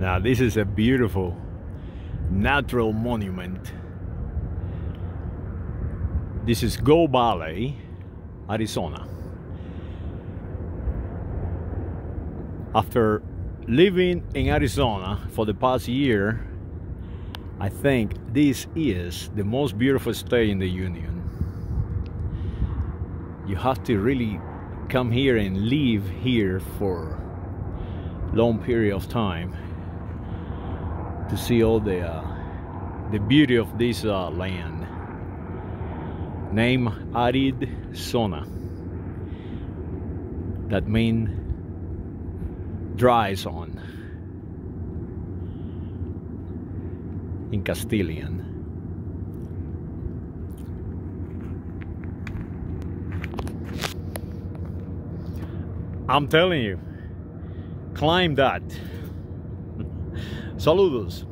Now this is a beautiful natural monument. This is Golden Valley, Arizona. After living in Arizona for the past year, I think this is the most beautiful state in the Union. You have to really come here and live here for long period of time to see all the uh, the beauty of this uh, land. Name Arid Zona. That means dry zone in Castilian. I'm telling you, climb that. Saludos.